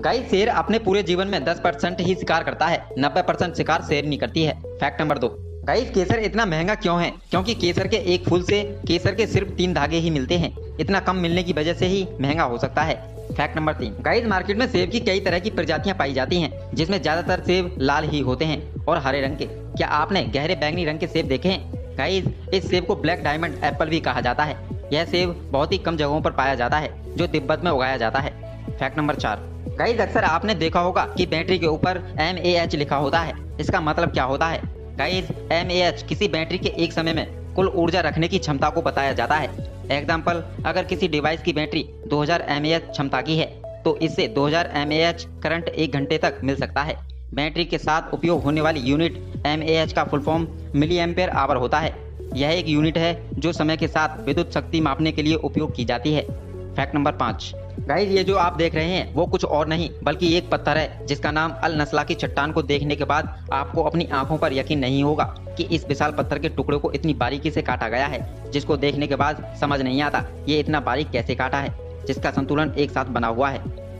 Guys, शेर अपने पूरे जीवन में 10 परसेंट ही शिकार करता है 90 परसेंट शिकार शेर नहीं करती है। फैक्ट नंबर दो। गाइस, केसर इतना महँगा क्यों है? क्योंकि केसर के एक फूल से केसर के सिर्फ़ तीन धागे ही मिलते हैं। इतना कम मिलने की वजह से ही महँगा हो सकता है। फैक्ट नंबर तीन। गाइस मार्केट में सेब की कई तरह की प्रजातियाँ पाई जाती हैं, जिसमें ज़्यादातर सेब लाल ही होते हैं और हरे रंग के। क्या आपने गहरे बैंगनी रंग के सेब देखे हैं? गाइस, इस सेब को ब्लैक डायमंड एप्पल भी कहा जाता है। यह सेब बहुत ही कम जगहों पर पाया जाता है, जो तिब्बत में उगाया जाता है। फैक्ट नंबर चार। गाइस अक्सर आपने देखा होगा कि बैटरी के ऊपर एम ए एच लिखा होता है। इसका मतलब क्या होता है? गाइस एम ए एच किसी बैटरी के एक समय में कुल ऊर्जा रखने की क्षमता को बताया जाता है। एग्ज़ाम्पल अगर किसी डिवाइस की बैटरी 2000 एम क्षमता की है तो इससे 2000 एम करंट एक घंटे तक मिल सकता है। बैटरी के साथ उपयोग होने वाली यूनिट एमएएच का फुल फॉर्म मिली एम्पेयर आवर होता है। यह एक यूनिट है जो समय के साथ विद्युत शक्ति मापने के लिए उपयोग की जाती है। फैक्ट नंबर पाँच। गाइस ये जो आप देख रहे हैं, वो कुछ और नहीं, बल्कि एक पत्थर है, जिसका नाम अल नस्ला की चट्टान को देखने के बाद आपको अपनी आँखों पर यकीन नहीं होगा कि इस विशाल पत्थर के टुकड़े को इतनी बारीकी से काटा गया है, जिसको देखने के बाद समझ नहीं आता, ये इतना बारीक कैसे काटा है, जिसका संतुलन एक साथ बना हुआ है।